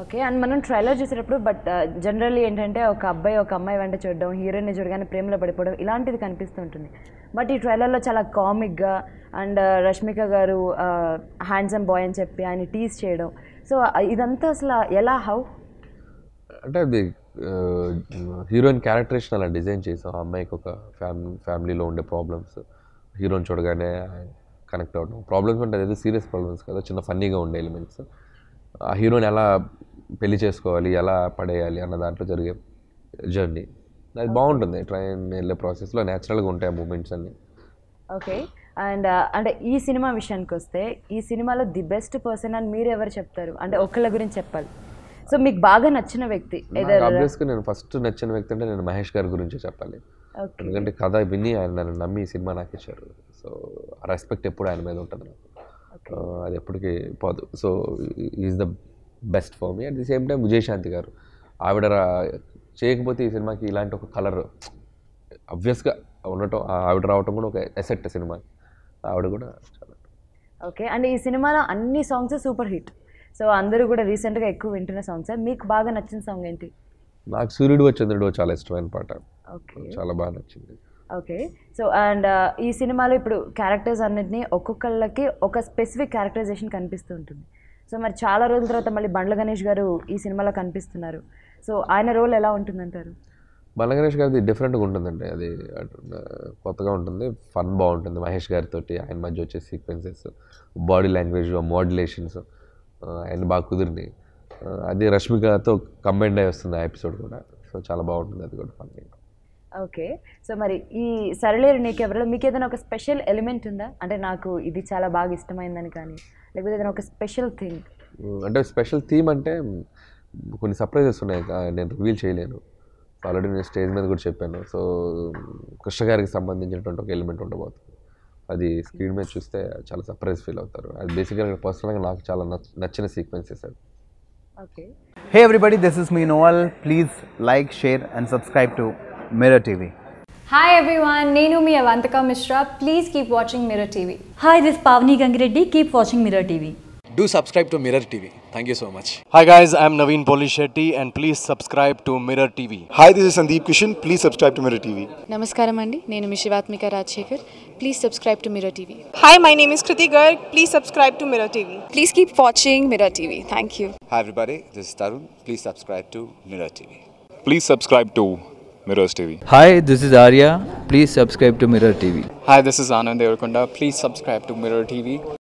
Okay and మనం trailer చూసేటప్పుడు but generally uh, ఏంటంటే ఒక అబ్బాయి ఒక అమ్మాయి వెంట చూడడం హీరోయిన్ చూడగానే ప్రేమలో పడిపోవడం ఇలాంటిది కనిపిస్తుంటుంది. బట్ ఈ ట్రైలర్లో చాలా కామిక్గా అండ్ uh, రష్మిక గారు uh, హ్యాండ్సమ్ బాయ్ అని చెప్పి ఆయన టీజ్ చేయడం. సో ఇదంతా అసలు ఎలా? హౌ అంటే అది హీరోయిన్ క్యారెక్టరేషన్ అలా డిజైన్ చేసాం ఆ అమ్మాయికి ఒక ఫ్యామిలీ ఫ్యామిలీలో ఉండే ప్రాబ్లమ్స్ హీరోయిన్ చూడగానే కనెక్ట్ అవ్వడం. ప్రాబ్లమ్స్ అంటే అదే సీరియస్ ప్రాబ్లమ్స్ కదా చిన్న ఫన్నీగా ఉండే ఎలిమెంట్స్ ఆ హీరోయిన్ ఎలా పెళ్ళి చేసుకోవాలి ఎలా పడేయాలి అన్న దాంట్లో జరిగే జర్నీ అది బాగుంటుంది. ట్రైన్ వెళ్ళే ప్రాసెస్లో న్యాచురల్గా ఉంటాయి ఆ మూమెంట్స్ అన్నీ. ఓకే అండ్ అంటే ఈ సినిమా విషయానికి వస్తే ఈ సినిమాలో ది బెస్ట్ పర్సన్ అని మీరు ఎవరు చెప్తారు? అంటే ఒకళ్ళ గురించి చెప్పాలి. సో మీకు బాగా నచ్చిన వ్యక్తి ఆబ్వియస్గా నేను ఫస్ట్ నచ్చిన వ్యక్తి అంటే నేను మహేష్ గారి గురించే చెప్పాలి. ఎందుకంటే కథ విని ఆయన నన్ను నమ్మి ఈ సినిమా నాకు ఇచ్చారు. సో రెస్పెక్ట్ ఎప్పుడు ఆయన మీద ఉంటుంది నాకు. ఆ, అది ఎప్పటికీ పోదు. So is the best for me at the same time Vijayashanti garu ఆవిడ చేయకపోతే ఈ సినిమాకి ఇలాంటి ఒక కలర్ అబ్వియస్గా ఉండటం ఆవిడ రావటం కూడా ఒక ఎసెట్ సినిమాకి. ఆవిడ కూడా చాలా. ఓకే అండ్ ఈ సినిమాలో అన్ని సాంగ్స్ సూపర్ హిట్ సో అందరూ కూడా రీసెంట్గా ఎక్కువ వింటున్న సాంగ్స్ మీకు బాగా నచ్చిన సాంగ్ ఏంటి? నాకు సూర్యుడు చంద్రుడు చాలా ఇష్టమైన పాట. ఓకే చాలా బాగా నచ్చింది. ఓకే సో అండ్ ఈ సినిమాలో ఇప్పుడు క్యారెక్టర్స్ అన్నిటినీ ఒక్కొక్కళ్ళకి ఒక స్పెసిఫిక్ క్యారెక్టరైజేషన్ కనిపిస్తూ ఉంటుంది. సో మరి చాలా రోజుల తర్వాత మళ్ళీ బండ్ల గణేష్ గారు ఈ సినిమాలో కనిపిస్తున్నారు. సో ఆయన రోల్ ఎలా ఉంటుందంటారు? బలగణేష్ గారిది డిఫరెంట్గా ఉంటుందండి. అది కొత్తగా ఉంటుంది. ఫన్ బాగుంటుంది మహేష్ గారితో ఆయన మధ్య వచ్చే సీక్వెన్సెస్ బాడీ లాంగ్వేజ్ మోడ్యులేషన్స్ ఆయన బాగా కుదిరినాయి. అది రష్మికతో కంబైండ్ అయి వస్తుంది ఆ ఎపిసోడ్ కూడా. సో చాలా బాగుంటుంది. అది కూడా ఫన్ ఓకే. సో మరి ఈ సరళేరు నీకెవరిలో మీకు ఏదైనా ఒక స్పెషల్ ఎలిమెంట్ ఉందా? అంటే నాకు ఇది చాలా బాగా ఇష్టమైందని కానీ లేకపోతే ఏదైనా ఒక స్పెషల్ థింగ్ అంటే స్పెషల్ థీమ్ అంటే కొన్ని సర్ప్రైజెస్ ఉన్నాయి. నేను రివీల్ చేయలేను. ఆల్రెడీ నేను స్టేజ్ మీద కూడా చెప్పాను. సో కృష్ణ గారికి సంబంధించినటువంటి ఒక ఎలిమెంట్ ఉండబోతుంది. అది స్క్రీన్ మీద చూస్తే చాలా సర్ప్రైజ్ ఫీల్ అవుతారు. అది బేసిక్గా పర్సనల్గా నాకు చాలా నచ్చ నచ్చిన సీక్వెన్సెస్ అది. Okay. Hey everybody, this is me Noel. Please like, share, and subscribe to Mirror TV. Hi everyone, Nenu mi Avantika Mishra. Please keep watching Mirror TV. Hi, this is Pavni Gangireddy. Keep watching Mirror TV. Do subscribe to Mirror TV. Thank you so much. Hi guys, I'm Naveen Polishetty and please subscribe to Mirror TV. Hi, this is Sandeep Kishan. Please subscribe to Mirror TV. నమస్కారం అండి నేను మీ Shivathmika Rajasekhar please subscribe to Mirror TV Hi, my name is Kriti Garg. Please subscribe to Mirror TV. Please keep watching Mirror TV thank you Hi everybody, this is Tarun. Please subscribe to Mirror TV. Please subscribe to Mirrors TV. Hi, this is Arya. Please subscribe to Mirror TV. Hi, this is Anand Devarkonda. Please subscribe to Mirror TV.